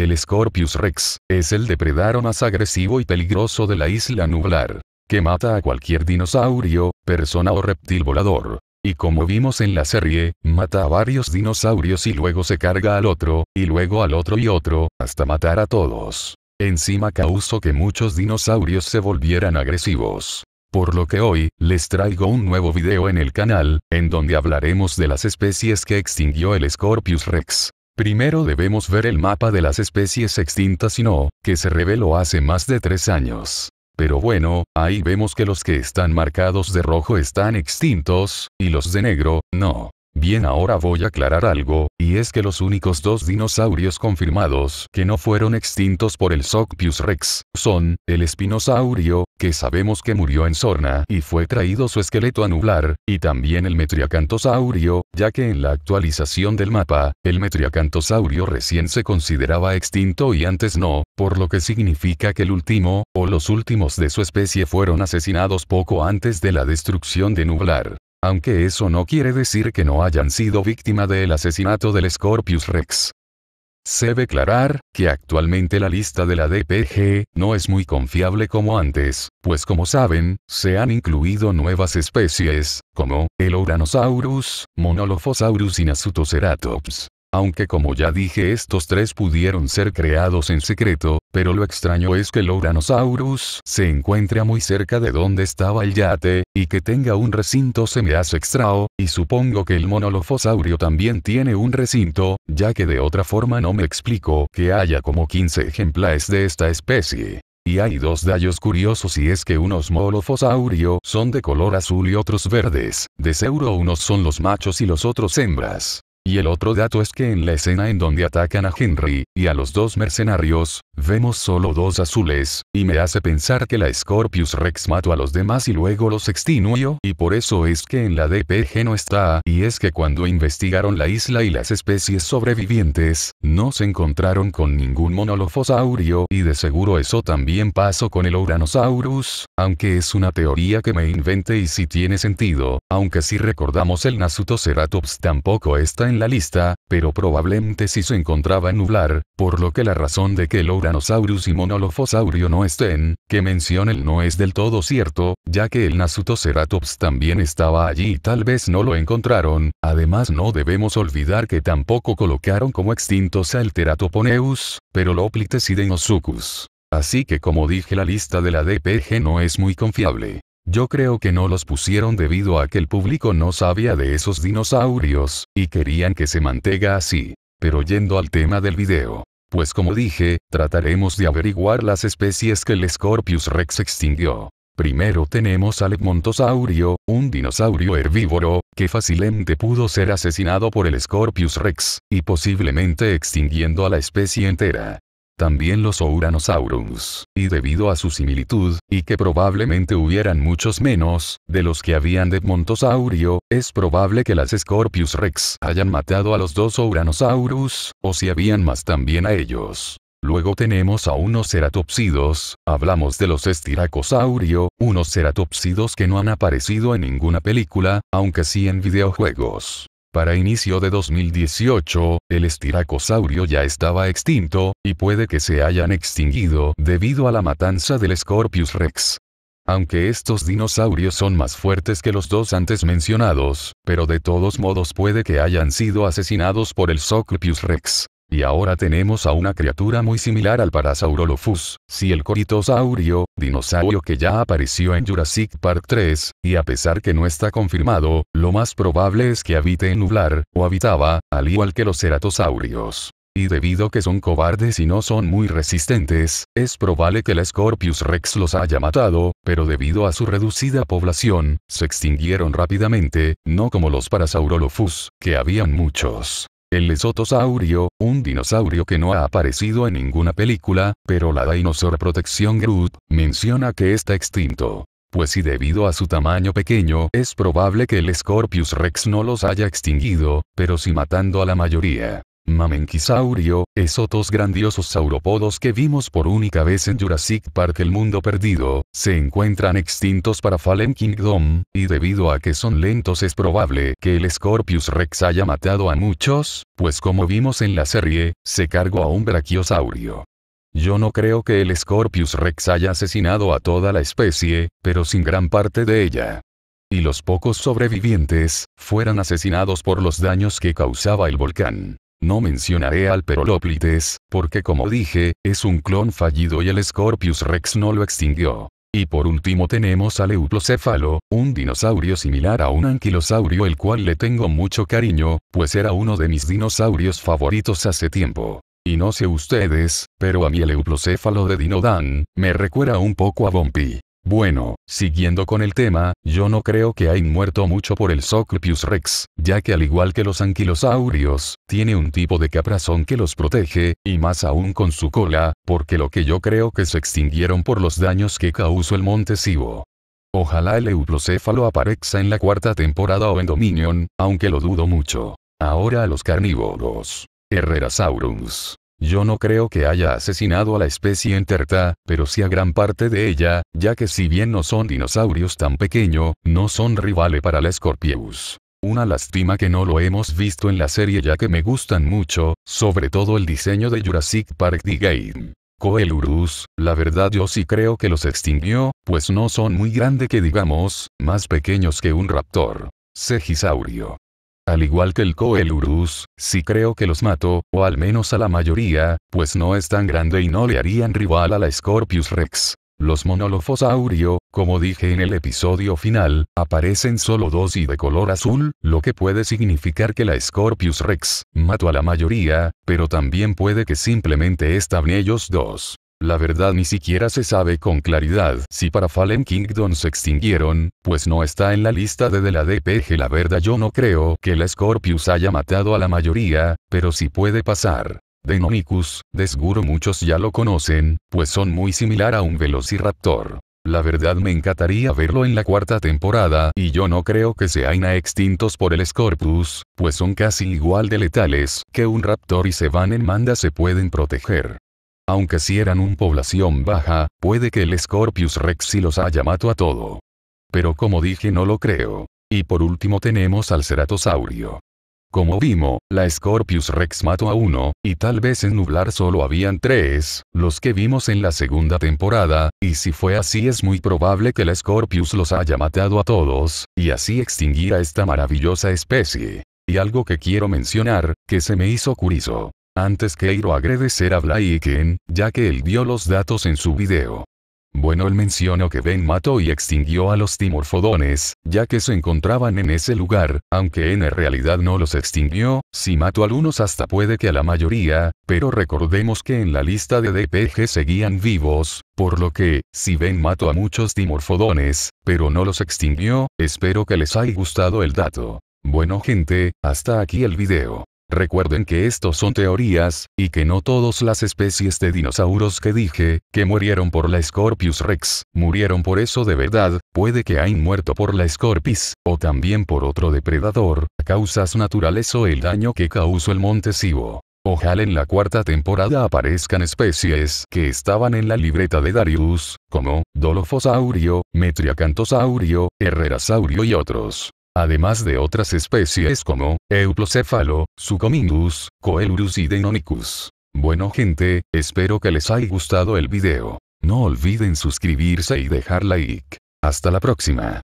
el Scorpius rex, es el depredador más agresivo y peligroso de la isla nublar, que mata a cualquier dinosaurio, persona o reptil volador. Y como vimos en la serie, mata a varios dinosaurios y luego se carga al otro, y luego al otro y otro, hasta matar a todos. Encima causó que muchos dinosaurios se volvieran agresivos. Por lo que hoy, les traigo un nuevo video en el canal, en donde hablaremos de las especies que extinguió el Scorpius rex. Primero debemos ver el mapa de las especies extintas y no, que se reveló hace más de tres años. Pero bueno, ahí vemos que los que están marcados de rojo están extintos, y los de negro, no. Bien ahora voy a aclarar algo, y es que los únicos dos dinosaurios confirmados que no fueron extintos por el Socpius rex, son, el espinosaurio, que sabemos que murió en Sorna y fue traído su esqueleto a nublar, y también el metriacantosaurio, ya que en la actualización del mapa, el metriacantosaurio recién se consideraba extinto y antes no, por lo que significa que el último, o los últimos de su especie fueron asesinados poco antes de la destrucción de nublar. Aunque eso no quiere decir que no hayan sido víctima del asesinato del Scorpius Rex. Se debe aclarar, que actualmente la lista de la DPG, no es muy confiable como antes, pues como saben, se han incluido nuevas especies, como, el Uranosaurus, Monolophosaurus y Nasutoceratops. Aunque como ya dije estos tres pudieron ser creados en secreto, pero lo extraño es que el Uranosaurus se encuentre muy cerca de donde estaba el yate, y que tenga un recinto se me hace extraño, y supongo que el monolofosaurio también tiene un recinto, ya que de otra forma no me explico que haya como 15 ejemplares de esta especie. Y hay dos daños curiosos y es que unos molofosaurio son de color azul y otros verdes, de seguro unos son los machos y los otros hembras. Y el otro dato es que en la escena en donde atacan a Henry, y a los dos mercenarios, vemos solo dos azules, y me hace pensar que la Scorpius Rex mató a los demás y luego los extinuyó, y por eso es que en la DPG no está, y es que cuando investigaron la isla y las especies sobrevivientes, no se encontraron con ningún monolofosaurio, y de seguro eso también pasó con el Uranosaurus, aunque es una teoría que me inventé y si tiene sentido, aunque si recordamos el Nasutoceratops tampoco está en la lista, pero probablemente sí se encontraba en nublar, por lo que la razón de que el Uranosaurus y Monolophosaurio no estén, que menciona el no es del todo cierto, ya que el Nasutoceratops también estaba allí y tal vez no lo encontraron, además no debemos olvidar que tampoco colocaron como extintos al Teratoponeus, pero Loplites y Deinosuchus. Así que como dije la lista de la DPG no es muy confiable. Yo creo que no los pusieron debido a que el público no sabía de esos dinosaurios, y querían que se mantenga así. Pero yendo al tema del video. Pues como dije, trataremos de averiguar las especies que el Scorpius rex extinguió. Primero tenemos al Montosaurio, un dinosaurio herbívoro, que fácilmente pudo ser asesinado por el Scorpius rex, y posiblemente extinguiendo a la especie entera también los Ouranosaurus, y debido a su similitud, y que probablemente hubieran muchos menos, de los que habían de Montosaurio, es probable que las Scorpius rex hayan matado a los dos Ouranosaurus, o si habían más también a ellos. Luego tenemos a unos ceratopsidos, hablamos de los estiracosaurio, unos ceratopsidos que no han aparecido en ninguna película, aunque sí en videojuegos. Para inicio de 2018, el estiracosaurio ya estaba extinto, y puede que se hayan extinguido debido a la matanza del Scorpius rex. Aunque estos dinosaurios son más fuertes que los dos antes mencionados, pero de todos modos puede que hayan sido asesinados por el Scorpius rex. Y ahora tenemos a una criatura muy similar al Parasaurolophus, si el Coritosaurio, dinosaurio que ya apareció en Jurassic Park 3, y a pesar que no está confirmado, lo más probable es que habite en nublar, o habitaba, al igual que los ceratosaurios. Y debido que son cobardes y no son muy resistentes, es probable que la Scorpius rex los haya matado, pero debido a su reducida población, se extinguieron rápidamente, no como los Parasaurolophus, que habían muchos. El lesotosaurio, un dinosaurio que no ha aparecido en ninguna película, pero la Dinosaur Protection Group, menciona que está extinto. Pues si debido a su tamaño pequeño es probable que el Scorpius rex no los haya extinguido, pero sí matando a la mayoría. Mamenquisaurio, esos dos grandiosos sauropodos que vimos por única vez en Jurassic Park El Mundo Perdido, se encuentran extintos para Fallen Kingdom, y debido a que son lentos es probable que el Scorpius Rex haya matado a muchos, pues como vimos en la serie, se cargó a un brachiosaurio. Yo no creo que el Scorpius Rex haya asesinado a toda la especie, pero sin gran parte de ella y los pocos sobrevivientes, fueran asesinados por los daños que causaba el volcán. No mencionaré al Perolóplites, porque como dije, es un clon fallido y el Scorpius Rex no lo extinguió. Y por último tenemos al Euplocéfalo, un dinosaurio similar a un anquilosaurio el cual le tengo mucho cariño, pues era uno de mis dinosaurios favoritos hace tiempo. Y no sé ustedes, pero a mí el Euplocéfalo de Dinodan, me recuerda un poco a Bumpy. Bueno, siguiendo con el tema, yo no creo que hayan muerto mucho por el Soclopius rex, ya que al igual que los anquilosaurios, tiene un tipo de caparazón que los protege, y más aún con su cola, porque lo que yo creo que se extinguieron por los daños que causó el monte Sibo. Ojalá el euplocéfalo aparezca en la cuarta temporada o en Dominion, aunque lo dudo mucho. Ahora a los carnívoros. Herrerasaurus. Yo no creo que haya asesinado a la especie enterta, pero sí a gran parte de ella, ya que si bien no son dinosaurios tan pequeño, no son rivales para la Scorpius. Una lástima que no lo hemos visto en la serie ya que me gustan mucho, sobre todo el diseño de Jurassic Park The Game. Coelurus, la verdad yo sí creo que los extinguió, pues no son muy grande que digamos, más pequeños que un raptor. Segisaurio. Al igual que el Coelurus, sí creo que los mato, o al menos a la mayoría, pues no es tan grande y no le harían rival a la Scorpius Rex. Los monolofosaurio, como dije en el episodio final, aparecen solo dos y de color azul, lo que puede significar que la Scorpius Rex mató a la mayoría, pero también puede que simplemente estaban ellos dos. La verdad ni siquiera se sabe con claridad si para Fallen Kingdom se extinguieron, pues no está en la lista de, la DPG. La verdad yo no creo que la Scorpius haya matado a la mayoría, pero sí puede pasar. Deinonychus, de seguro muchos ya lo conocen, pues son muy similar a un Velociraptor. La verdad me encantaría verlo en la cuarta temporada y yo no creo que sean extintos por el Scorpius, pues son casi igual de letales que un raptor y se van en manda se pueden proteger. Aunque si eran un población baja, puede que el Scorpius Rex sí los haya matado a todo. Pero como dije no lo creo. Y por último tenemos al ceratosaurio. Como vimos, la Scorpius Rex mató a uno, y tal vez en Nublar solo habían tres, los que vimos en la segunda temporada, y si fue así es muy probable que la Scorpius los haya matado a todos, y así extinguir a esta maravillosa especie. Y algo que quiero mencionar, que se me hizo curioso. Antes quiero agradecer a Blaiken, ya que él dio los datos en su video. Bueno él mencionó que Ben mató y extinguió a los timorfodones, ya que se encontraban en ese lugar, aunque en realidad no los extinguió, si mató a algunos hasta puede que a la mayoría, pero recordemos que en la lista de DPG seguían vivos, por lo que, si Ben mató a muchos timorfodones, pero no los extinguió, espero que les haya gustado el dato. Bueno gente, hasta aquí el video. Recuerden que estos son teorías, y que no todas las especies de dinosaurios que dije, que murieron por la Scorpius rex, murieron por eso de verdad, puede que hayan muerto por la Scorpis, o también por otro depredador, causas naturales o el daño que causó el monte Sibo. Ojalá en la cuarta temporada aparezcan especies que estaban en la libreta de Darius, como Dolofosaurio, Metriacantosaurio, Herrerasaurio y otros además de otras especies como Euplocéfalo, Sucomindus, Coelurus y Deinonychus. Bueno gente, espero que les haya gustado el video. No olviden suscribirse y dejar like. Hasta la próxima.